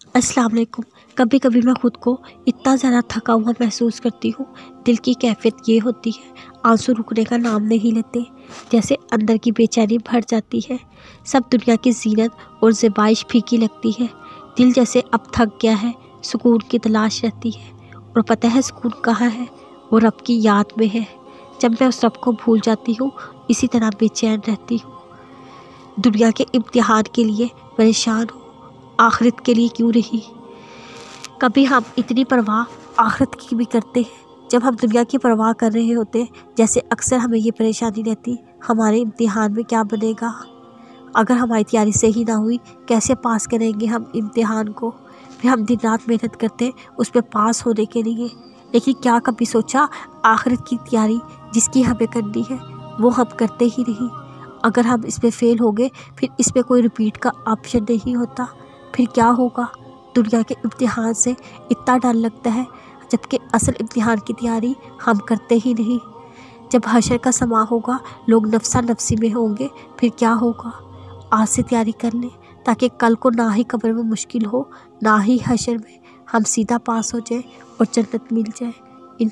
अस्सलाम वालेकुम। कभी कभी मैं ख़ुद को इतना ज़्यादा थका हुआ महसूस करती हूँ। दिल की कैफियत ये होती है, आँसू रुकने का नाम नहीं लेते, जैसे अंदर की बेचैनी भर जाती है। सब दुनिया की जीनत और ज़बाइश फीकी लगती है। दिल जैसे अब थक गया है, सुकून की तलाश रहती है। और पता है सुकून कहाँ है? वो रब की याद में है। जब मैं उस रब को भूल जाती हूँ, इसी तरह बेचैन रहती हूँ। दुनिया के इम्तिहान के लिए परेशान हूँ। आखिरत के लिए क्यों नहीं कभी हम इतनी परवाह आखिरत की भी करते हैं, जब हम दुनिया की परवाह कर रहे होते, जैसे अक्सर हमें ये परेशानी रहती, हमारे इम्तिहान में क्या बनेगा? अगर हमारी तैयारी सही ना हुई, कैसे पास करेंगे हम इम्तिहान को? फिर हम दिन रात मेहनत करते उस पर पास होने के लिए। लेकिन क्या कभी सोचा, आखिरत की तैयारी जिसकी हमें करनी है, वो हम करते ही नहीं। अगर हम इस पर फेल हो गए फिर इस पर कोई रिपीट का ऑप्शन नहीं होता। फिर क्या होगा? दुनिया के इम्तिहान से इतना डर लगता है, जबकि असल इम्तिहान की तैयारी हम करते ही नहीं। जब हशर का समा होगा, लोग नफसा नफसी में होंगे, फिर क्या होगा? आज से तैयारी कर लें, ताकि कल को ना ही कब्र में मुश्किल हो, ना ही हशर में हम सीधा पास हो जाए और जन्नत मिल जाए इन